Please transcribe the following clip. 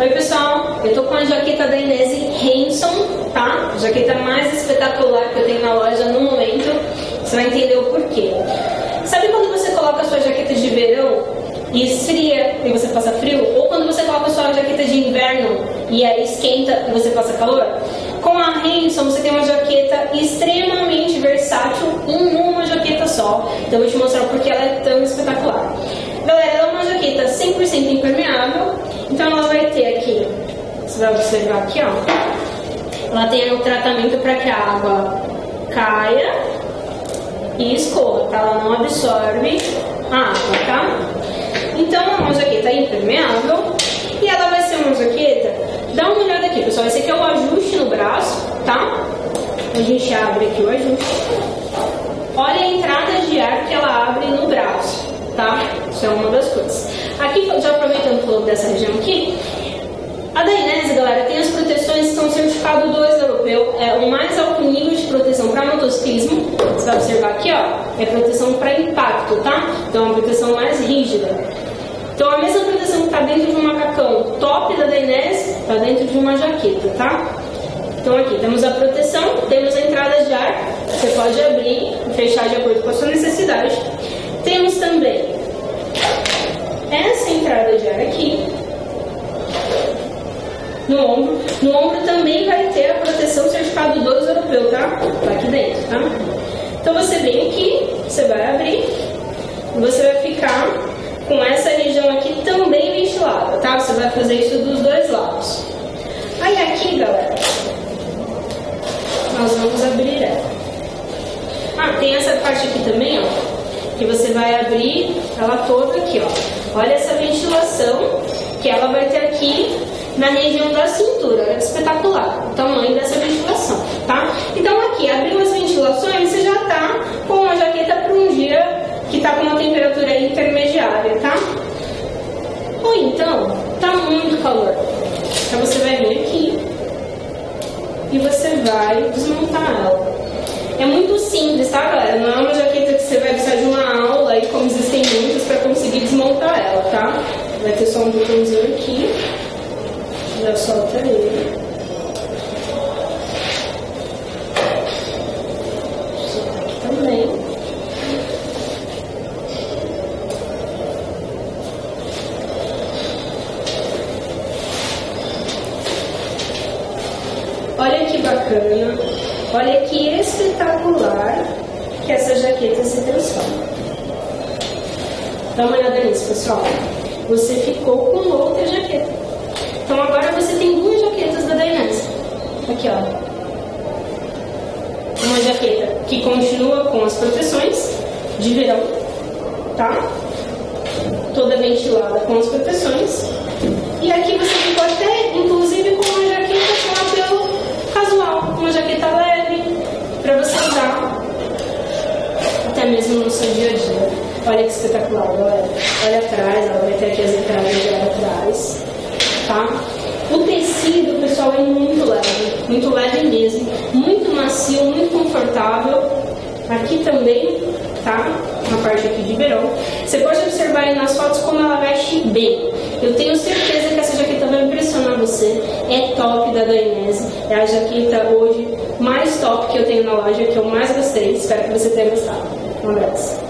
Oi pessoal, eu tô com a jaqueta da Inês Hanson, tá? Jaqueta mais espetacular que eu tenho na loja no momento. Você vai entender o porquê. Sabe quando você coloca a sua jaqueta de verão e esfria e você passa frio? Ou quando você coloca a sua jaqueta de inverno e aí esquenta e você passa calor? Com a Hanson você tem uma jaqueta extremamente versátil em uma jaqueta só. Então eu vou te mostrar porque ela é tão espetacular. Galera, ela é uma jaqueta 100% impermeável, então ela vai ter aqui, você vai observar aqui, ó. Ela tem o tratamento para que a água caia e escorra, tá? Ela não absorve a água, tá? Então é uma jaqueta impermeável e ela vai ser uma jaqueta. Dá uma olhada aqui, pessoal. Esse aqui é o ajuste no braço, tá? A gente abre aqui o ajuste. Olha a entrada de ar que ela abre no braço, tá? Isso é uma das coisas. Aqui, já aproveitando falou dessa região aqui, a da galera, tem as proteções que são certificado 2 europeu, é o mais alto nível de proteção para motociclismo. Você vai observar aqui, ó, é proteção para impacto, tá? Então é uma proteção mais rígida. Então a mesma proteção que está dentro de um macacão top da Inés, está dentro de uma jaqueta, tá? Então aqui temos a proteção, temos a entrada de ar, você pode abrir e fechar de acordo com a sua necessidade. Temos também essa entrada de ar aqui, no ombro. No ombro também vai ter a proteção certificado 2 europeu, tá? Tá aqui dentro, tá? Então você vem aqui, você vai abrir, você vai ficar com essa região aqui também ventilada, tá? Você vai fazer isso dos dois lados. Aí aqui, galera, nós vamos abrir ela. Ah, tem essa parte aqui também, ó, que você vai abrir ela toda aqui, ó. Olha essa ventilação que ela vai ter aqui na região da cintura. É espetacular o tamanho dessa ventilação, tá? Então aqui, abriu as ventilações, você já tá com a jaqueta para um dia que tá com uma temperatura intermediária, tá? Ou então, tá muito calor. Então você vai vir aqui e você vai desmontar ela. É muito simples, tá, galera? Não é uma jaqueta que você vai precisar de uma aula e como existem muitas para conseguir desmontar ela, tá? Vai ter só um botãozinho aqui. Já solta ele. Também. Olha que bacana, olha que espetacular que essa jaqueta se transforma. Dá uma olhada nisso, pessoal. Você ficou com outra jaqueta. Então agora você tem duas jaquetas da Dainese. Aqui, ó. Uma jaqueta que continua com as proteções de verão, tá? Toda ventilada com as proteções. E aqui você ficou até, inclusive, com uma jaqueta com apelo casual, uma jaqueta leve, para você usar até mesmo no seu dia a dia. Olha que espetacular, galera. Olha atrás, ela vai ter aqui as entradas tá? O tecido, pessoal, é muito leve, muito leve mesmo, muito macio, muito confortável. Aqui também, tá? Na parte aqui de verão. Você pode observar aí nas fotos como ela veste bem. Eu tenho certeza que essa jaqueta vai impressionar você. É top da Dainese. É a jaqueta hoje mais top que eu tenho na loja, que eu mais gostei. Espero que você tenha gostado. Um abraço.